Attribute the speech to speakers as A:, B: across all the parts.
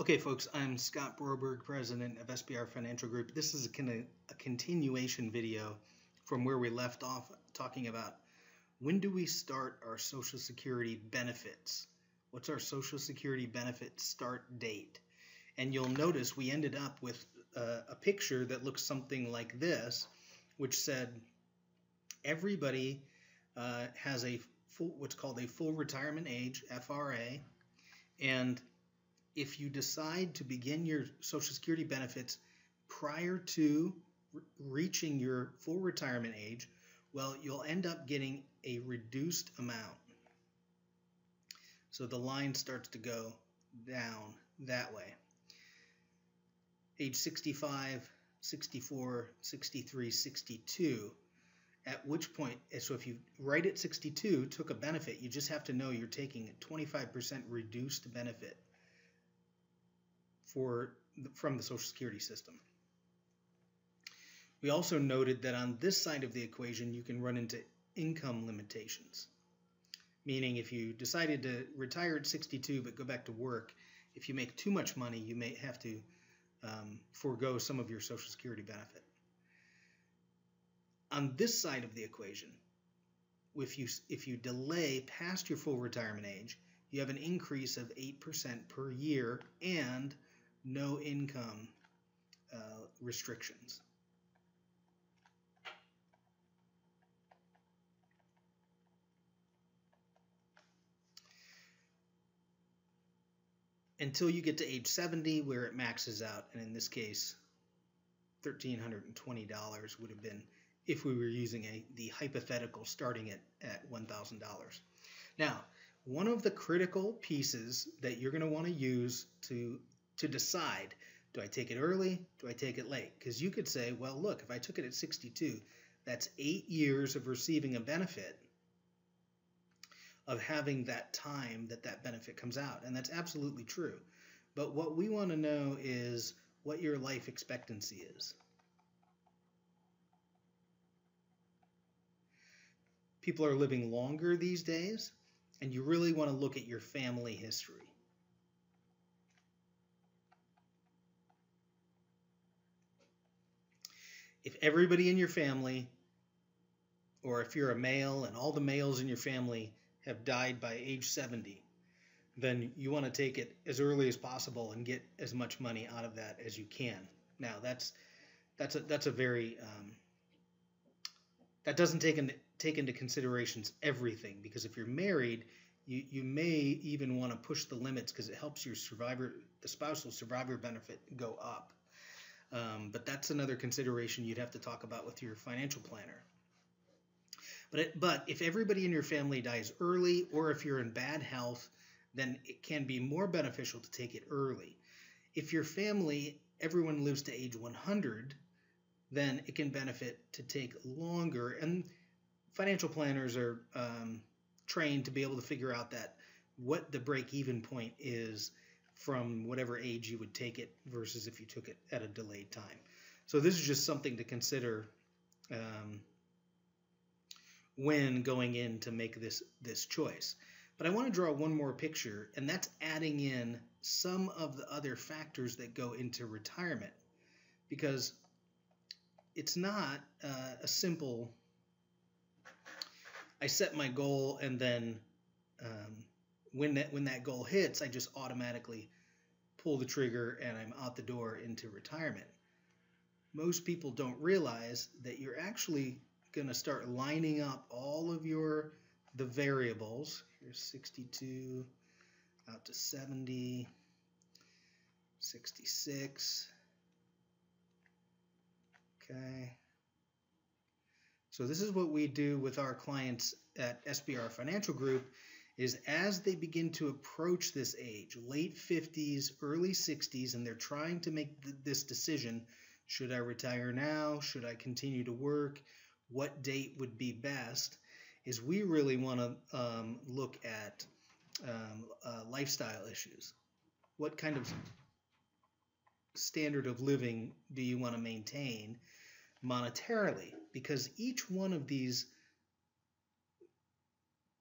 A: Okay, folks, I'm Scott Broberg, president of SBR Financial Group. This is a, a, continuation video from where we left off talking about when do we start our Social Security benefits? What's our Social Security benefit start date? And you'll notice we ended up with a picture that looks something like this, which said everybody uh, has a full, what's called a full retirement age, FRA, and if you decide to begin your Social Security benefits prior to re- reaching your full retirement age, well, you'll end up getting a reduced amount. So the line starts to go down that way. Age 65, 64, 63, 62, at which point, eh, so if you right at 62 took a benefit, you just have to know you're taking a 25% reduced benefit for from the Social Security system. We also noted that on this side of the equation, you can run into income limitations, meaning if you decided to retire at 62 but go back to work, if you make too much money, you may have to um, forego some of your Social Security benefit. On this side of the equation, if you if you delay past your full retirement age, you have an increase of 8% per year and no income uh, restrictions. Until you get to age 70 where it maxes out, and in this case, $1,320 would have been if we were using a, the hypothetical starting at, at $1,000. Now, one of the critical pieces that you're going to want to use to to decide do I take it early? Do I take it late? Because you could say, well, look, if I took it at 62, that's eight years of receiving a benefit of having that time that that benefit comes out. And that's absolutely true. But what we want to know is what your life expectancy is. People are living longer these days, and you really want to look at your family history. If everybody in your family, or if you're a male and all the males in your family have died by age 70, then you want to take it as early as possible and get as much money out of that as you can. Now that's that's a that's a very um, that doesn't take into take into considerations everything because if you're married, you you may even want to push the limits because it helps your survivor the spousal survivor benefit go up. Um, but that's another consideration you'd have to talk about with your financial planner. But, it, but if everybody in your family dies early or if you're in bad health, then it can be more beneficial to take it early. If your family, everyone lives to age 100, then it can benefit to take longer. And financial planners are um, trained to be able to figure out that what the break even point is from whatever age you would take it versus if you took it at a delayed time. So this is just something to consider um, when going in to make this this choice. But I want to draw one more picture, and that's adding in some of the other factors that go into retirement, because it's not uh, a simple. I set my goal and then um, when that when that goal hits, I just automatically pull the trigger and I'm out the door into retirement. Most people don't realize that you're actually going to start lining up all of your the variables. Here's 62 out to 70, 66. Okay. So this is what we do with our clients at SBR Financial Group is as they begin to approach this age, late 50s, early 60s, and they're trying to make th- this decision should I retire now? Should I continue to work? What date would be best? Is we really want to um, look at um, uh, lifestyle issues. What kind of standard of living do you want to maintain monetarily? Because each one of these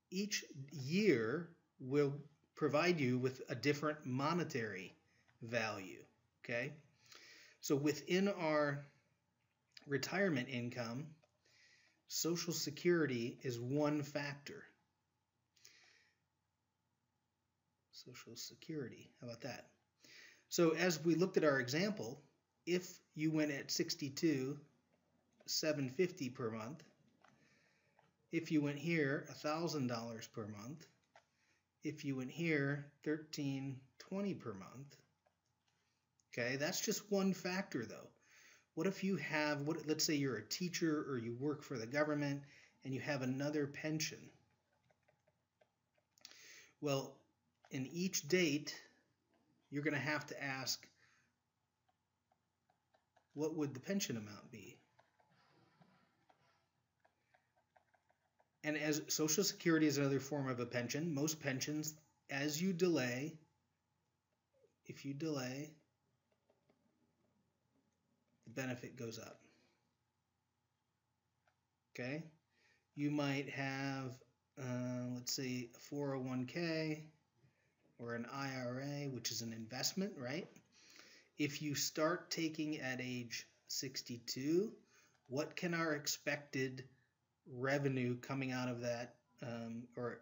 A: each year will provide you with a different monetary value. Okay? So within our retirement income, Social Security is one factor. Social Security, how about that? So as we looked at our example, if you went at 62, 750 per month, if you went here, $1,000 per month, if you went here, 1320 per month. Okay, that's just one factor though. What if you have what let's say you're a teacher or you work for the government and you have another pension? Well, in each date, you're going to have to ask what would the pension amount be? And as Social Security is another form of a pension, most pensions, as you delay, if you delay, the benefit goes up. Okay? You might have, uh, let's say, a 401k or an IRA, which is an investment, right? If you start taking at age 62, what can our expected revenue coming out of that, um, or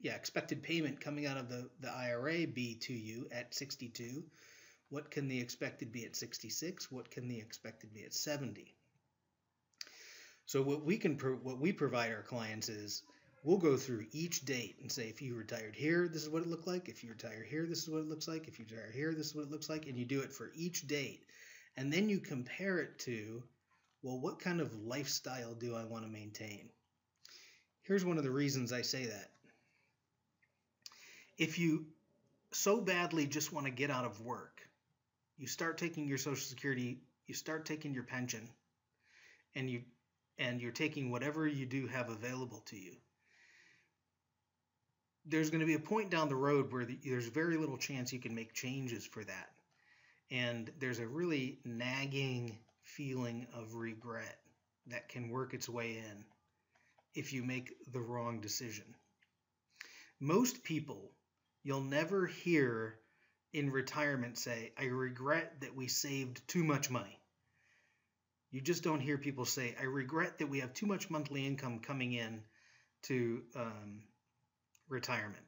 A: yeah, expected payment coming out of the, the IRA be to you at 62? What can the expected be at 66? What can the expected be at 70? So what we can pro- what we provide our clients is we'll go through each date and say if you retired here, this is what it looked like. If you retire here, this is what it looks like. If you retire here, this is what it looks like, and you do it for each date, and then you compare it to well, what kind of lifestyle do I want to maintain? Here's one of the reasons I say that. If you so badly just want to get out of work, you start taking your social security, you start taking your pension, and you and you're taking whatever you do have available to you. There's going to be a point down the road where the, there's very little chance you can make changes for that. And there's a really nagging feeling of regret that can work its way in if you make the wrong decision. Most people, you'll never hear in retirement say, I regret that we saved too much money. You just don't hear people say, I regret that we have too much monthly income coming in to um, retirement.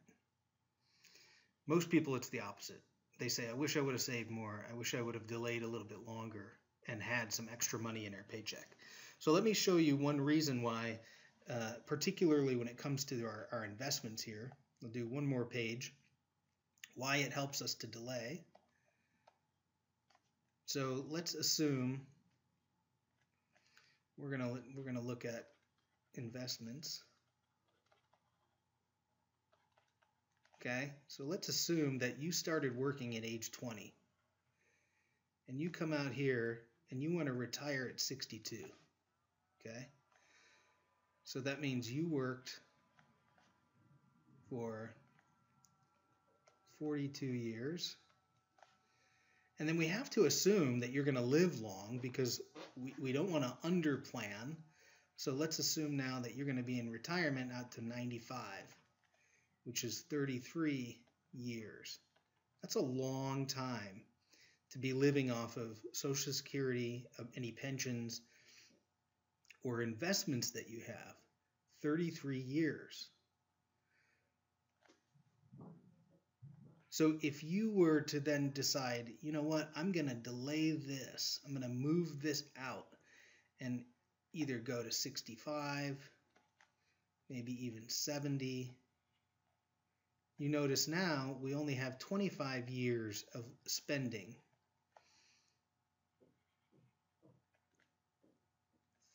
A: Most people, it's the opposite. They say, I wish I would have saved more. I wish I would have delayed a little bit longer and had some extra money in our paycheck. So let me show you one reason why, uh, particularly when it comes to our, our investments here. We'll do one more page. Why it helps us to delay. So let's assume we're gonna we're gonna look at investments. Okay, so let's assume that you started working at age 20 and you come out here and you want to retire at 62. Okay? So that means you worked for 42 years. And then we have to assume that you're going to live long because we, we don't want to underplan. So let's assume now that you're going to be in retirement out to 95, which is 33 years. That's a long time to be living off of Social Security, of any pensions, or investments that you have. 33 years. So if you were to then decide, you know what, I'm going to delay this, I'm going to move this out and either go to 65, maybe even 70. You notice now we only have 25 years of spending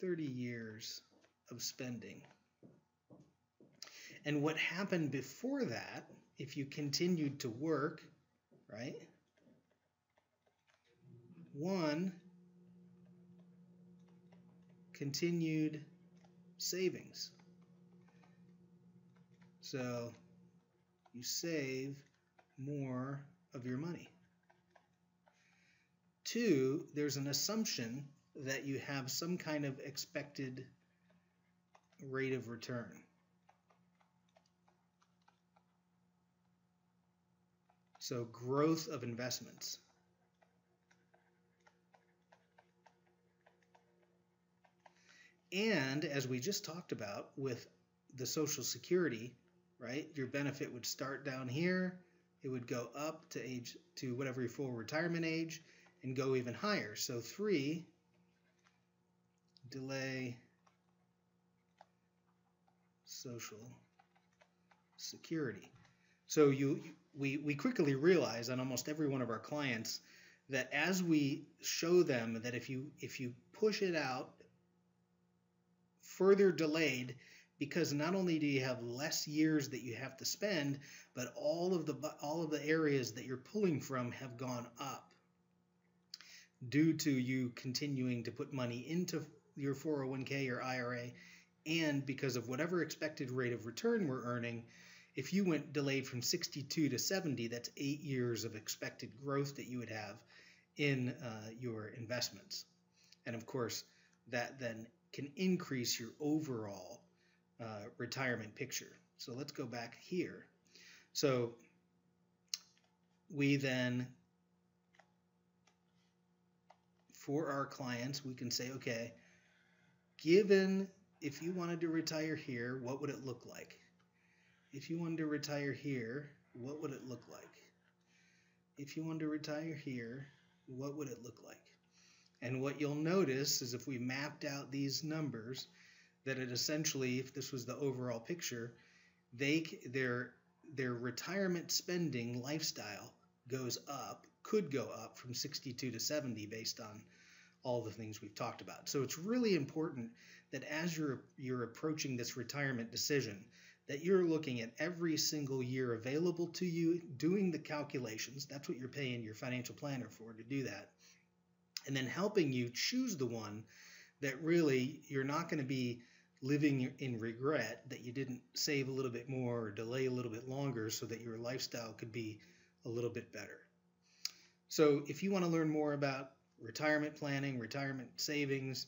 A: 30 years of spending. And what happened before that, if you continued to work, right? One, continued savings. So you save more of your money. Two, there's an assumption that you have some kind of expected rate of return. So growth of investments. And as we just talked about with the Social Security, right? Your benefit would start down here, it would go up to age to whatever your full retirement age and go even higher. So 3 delay social security. So you we we quickly realize on almost every one of our clients that as we show them that if you if you push it out further delayed because not only do you have less years that you have to spend but all of the all of the areas that you're pulling from have gone up due to you continuing to put money into your 401k or IRA and because of whatever expected rate of return we're earning if you went delayed from 62 to 70 that's 8 years of expected growth that you would have in uh, your investments. And of course that then can increase your overall uh, retirement picture. So let's go back here. So we then for our clients we can say okay given if you wanted to retire here, what would it look like? If you wanted to retire here, what would it look like? If you wanted to retire here, what would it look like? And what you'll notice is if we mapped out these numbers, that it essentially, if this was the overall picture, they their their retirement spending lifestyle goes up, could go up from 62 to 70 based on all the things we've talked about. So it's really important that as you're you're approaching this retirement decision, that you're looking at every single year available to you, doing the calculations. That's what you're paying your financial planner for to do that. And then helping you choose the one that really you're not going to be living in regret that you didn't save a little bit more or delay a little bit longer so that your lifestyle could be a little bit better. So if you want to learn more about retirement planning, retirement savings,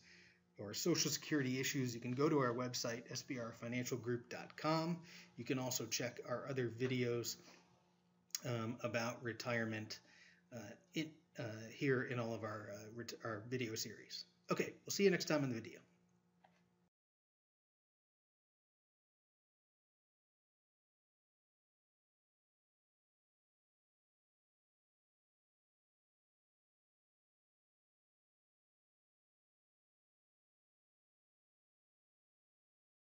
A: or Social Security issues, you can go to our website, sbrfinancialgroup.com. You can also check our other videos um, about retirement uh, in, uh, here in all of our, uh, our video series. Okay, we'll see you next time in the video.